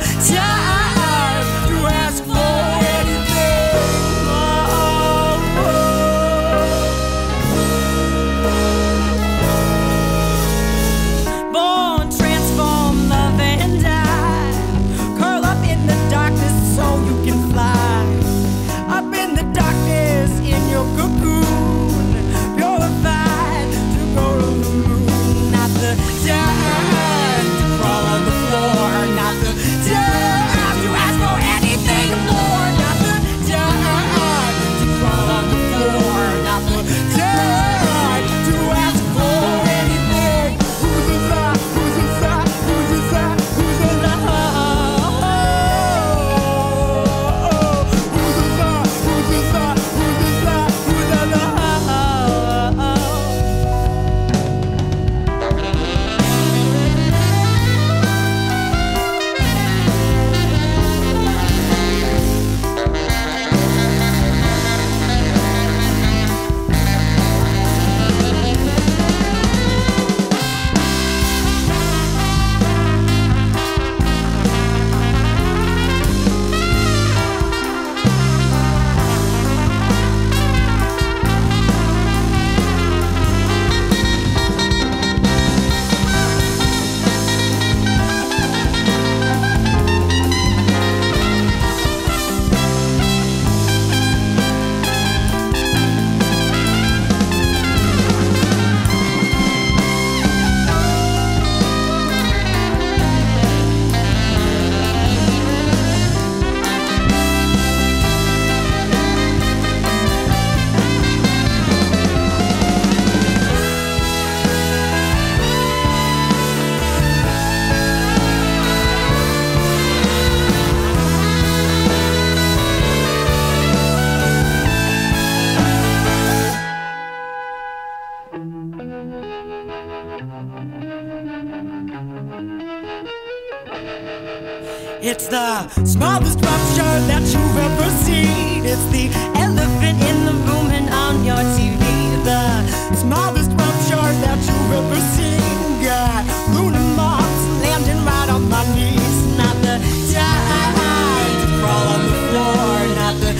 time. It's the smallest rupture that you've ever seen. It's the elephant in the room and on your TV. The smallest rupture that you've ever seen. Got Luna marks landing right on my knees. Not the time to crawl on the floor. Not the